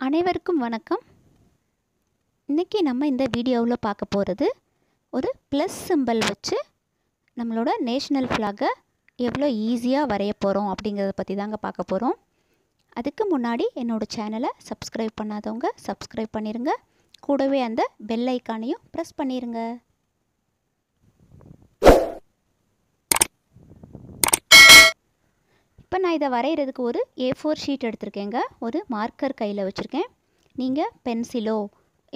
அனைவருக்கும் வணக்கம். இன்றைக்கி நம்ம இந்த வீடியோவில் பார்க்க போகிறது ஒரு ப்ளஸ் சிம்பல் வச்சு நம்மளோட நேஷ்னல் ஃப்ளாகை எவ்வளோ ஈஸியாக வரைய போகிறோம் அப்படிங்கிறத பற்றி தாங்க பார்க்க போகிறோம் அதுக்கு முன்னாடி என்னோடய சேனலை சப்ஸ்கிரைப் பண்ணாதவங்க சப்ஸ்கிரைப் பண்ணிடுங்க கூடவே அந்த பெல் ஐக்கானையும் ப்ரெஸ் பண்ணிடுங்க இப்போ நான் இதை வரைகிறதுக்கு ஒரு ஏ ஃபோர் ஷீட் எடுத்திருக்கேங்க. ஒரு மார்க்கர் கையில் வச்சுருக்கேன். நீங்கள் பென்சிலோ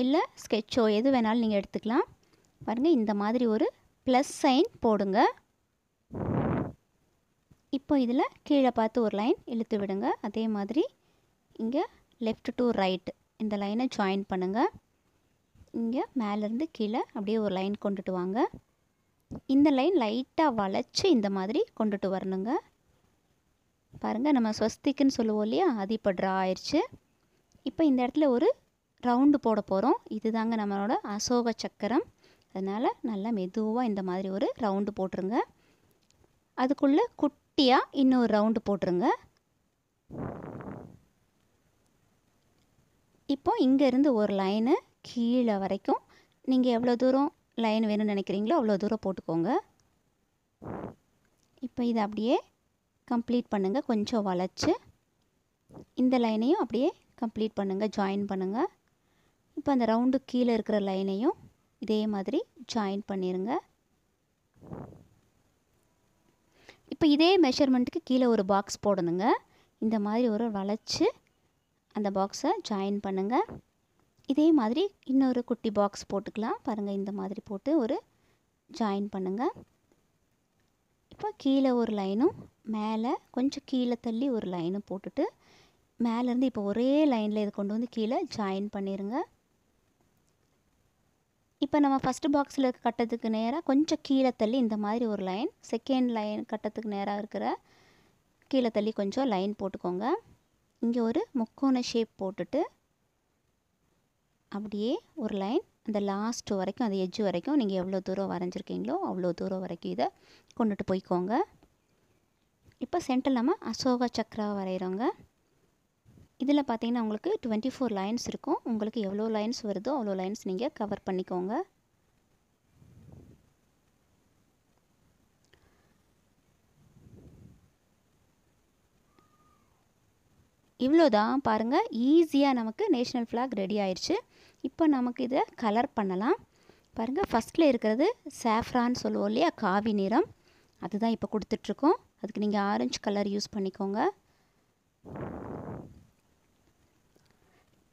இல்லை ஸ்கெட்சோ எது வேணாலும் நீங்கள் எடுத்துக்கலாம். பாருங்கள் இந்த மாதிரி ஒரு ப்ளஸ் சைன் போடுங்க. இப்போ இதில் கீழே பார்த்து ஒரு லைன் இழுத்து விடுங்க. அதே மாதிரி இங்கே லெஃப்ட் டு ரைட் இந்த லைனை ஜாயின் பண்ணுங்கள் இங்கே மேலேருந்து கீழே அப்படியே ஒரு லைன் கொண்டுட்டு வாங்க. இந்த லைன் லைட்டாக வளைச்சி இந்த மாதிரி கொண்டுட்டு வரணுங்க. பாருங்கள் நம்ம ஸ்வஸ்திக்குன்னு சொல்லுவோம் இல்லையா? அது இப்போ ட்ரா ஆயிடுச்சு இப்போ இந்த இடத்துல ஒரு ரவுண்டு போட போகிறோம் இதுதாங்க நம்மளோட அசோக சக்கரம். அதனால் நல்லா மெதுவாக இந்த மாதிரி ஒரு ரவுண்டு போட்டுருங்க. அதுக்குள்ளே குட்டியாக இன்னொரு ரவுண்டு போட்டுருங்க. இப்போ இங்கேருந்து ஒரு லைனு கீழே வரைக்கும் நீங்கள் எவ்வளோ தூரம் லைன் வேணும்னு நினைக்கிறீங்களோ அவ்வளோ தூரம் போட்டுக்கோங்க. இப்போ இதை அப்படியே கம்ப்ளீட் பண்ணுங்கள் கொஞ்சம் வளைச்சி இந்த லைனையும் அப்படியே கம்ப்ளீட் பண்ணுங்கள் ஜாயின் பண்ணுங்கள் இப்போ அந்த ரவுண்டு கீழே இருக்கிற லைனையும் இதே மாதிரி ஜாயின் பண்ணிடுங்க இப்போ இதே மெஷர்மெண்ட்டுக்கு கீழே ஒரு பாக்ஸ் போடணுங்க. இந்த மாதிரி ஒரு வளைச்சி அந்த பாக்ஸை ஜாயின் பண்ணுங்கள் இதே மாதிரி இன்னொரு குட்டி பாக்ஸ் போட்டுக்கலாம். பாருங்கள் இந்த மாதிரி போட்டு ஒரு ஜாயின் பண்ணுங்கள் இப்போ கீழே ஒரு லைனும் மேலே கொஞ்சம் கீழே தள்ளி ஒரு லைனை போட்டுட்டு மேலேருந்து இப்போ ஒரே லைனில் இதை கொண்டு வந்து கீழே ஜாயின் பண்ணிடுங்க இப்போ நம்ம ஃபஸ்ட்டு பாக்ஸில் இருக்க கட்டத்துக்கு நேராக கொஞ்சம் கீழே தள்ளி இந்த மாதிரி ஒரு லைன் செகண்ட் லைன் கட்டத்துக்கு நேராக இருக்கிற கீழே தள்ளி கொஞ்சம் லைன் போட்டுக்கோங்க. இங்கே ஒரு முக்கோண ஷேப் போட்டுட்டு அப்படியே ஒரு லைன் அந்த லாஸ்ட் வரைக்கும் அந்த எஜ்ஜு வரைக்கும் நீங்கள் எவ்வளோ தூரம் வரைஞ்சிருக்கீங்களோ அவ்வளோ தூரம் வரைக்கும் இதை கொண்டுட்டு போய்க்கோங்க. இப்போ சென்டர் நம்ம அசோகா சக்ரா வரைகிறோங்க இதில் பார்த்தீங்கன்னா உங்களுக்கு டுவெண்ட்டி ஃபோர் லைன்ஸ் இருக்கும். உங்களுக்கு எவ்வளோ லைன்ஸ் வருதோ அவ்வளோ லைன்ஸ் நீங்கள் கவர் பண்ணிக்கோங்க. இவ்வளோதான் பாருங்கள் ஈஸியாக நமக்கு நேஷ்னல் ஃப்ளாக் ரெடி ஆயிடுச்சு இப்போ நமக்கு இதை கலர் பண்ணலாம். பாருங்கள் ஃபஸ்ட்டில் இருக்கிறது சாஃப்ரான் சொல்லுவோம் இல்லையா? காவி நிறம். அதுதான் இப்போ கொடுத்துட்ருக்கோம். அதுக்கு நீங்கள் ஆரஞ்சு கலர் யூஸ் பண்ணிக்கோங்க.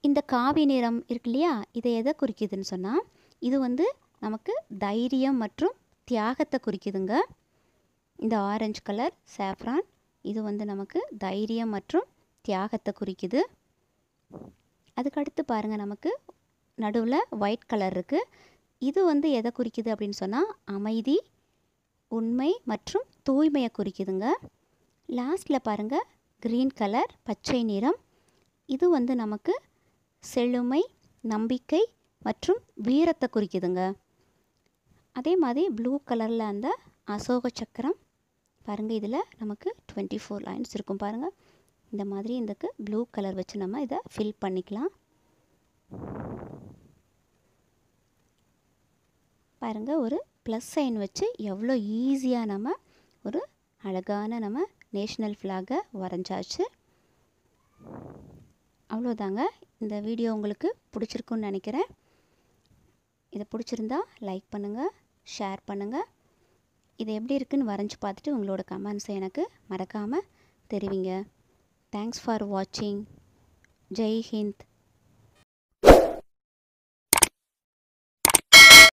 இந்த காவி நிறம் இருக்கு இல்லையா? இதை எதை குறிக்குதுன்னு சொன்னால் இது வந்து நமக்கு தைரியம் மற்றும் தியாகத்தை குறிக்குதுங்க. இந்த ஆரஞ்சு கலர் சேஃப்ரான் இது வந்து நமக்கு தைரியம் மற்றும் தியாகத்தை குறிக்குது. அதுக்கடுத்து பாருங்கள் நமக்கு நடுவில் ஒயிட் கலர் இருக்குது இது வந்து எதை குறிக்குது அப்படின்னு சொன்னால் அமைதி உண்மை மற்றும் தூய்மையை குறிக்குதுங்க. லாஸ்ட்டில் பாருங்கள் க்ரீன் கலர் பச்சை நிறம். இது வந்து நமக்கு செழுமை நம்பிக்கை மற்றும் வீரத்தை குறிக்குதுங்க. அதே மாதிரி ப்ளூ கலரில் அந்த அசோக சக்கரம். பாருங்கள் இதில் நமக்கு டுவெண்ட்டி ஃபோர் லைன்ஸ் இருக்கும் பாருங்கள் இந்த மாதிரி இதுக்கு ப்ளூ கலர் வச்சு நம்ம இதை ஃபில் பண்ணிக்கலாம். பாருங்கள் ஒரு ப்ளஸ் சைன் வச்சு எவ்வளோ ஈஸியாக நம்ம ஒரு அழகான நம்ம நேஷ்னல் ஃப்ளாகை வரைஞ்சாச்சு. அவ்வளோதாங்க. இந்த வீடியோ உங்களுக்கு பிடிச்சிருக்குன்னு நினைக்கிறேன். இதை பிடிச்சிருந்தா லைக் பண்ணுங்கள் ஷேர் பண்ணுங்கள் இது எப்படி இருக்குன்னு வரைஞ்சி பார்த்துட்டு உங்களோட கமெண்ட்ஸை எனக்கு மறக்காமல் தெரிவிங்க. தேங்க்ஸ் ஃபார் வாட்சிங் ஜெய் ஹிந்த்